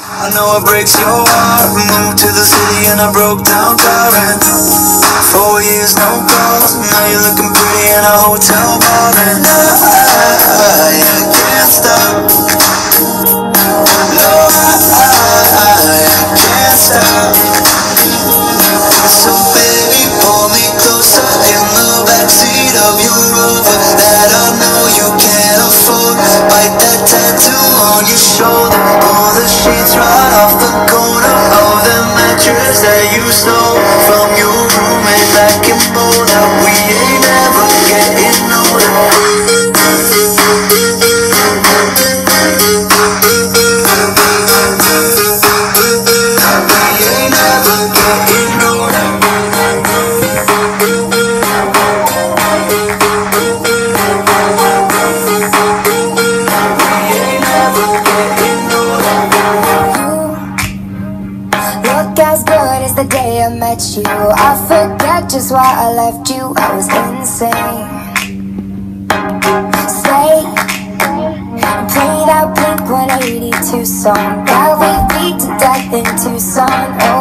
I know it breaks your heart. Moved to the city and I broke down crying. Four years, no calls. Now you're looking pretty in a hotel bar. And I, I can't stop. No, I, I can't stop. So baby, pull me closer in the backseat of your Rover that I know you can't afford. Bite that tattoo on your shoulder. As good as the day I met you. I forget just why I left you. I was insane. Stay play that Blink 182 song that we beat to death in Tucson. Oh,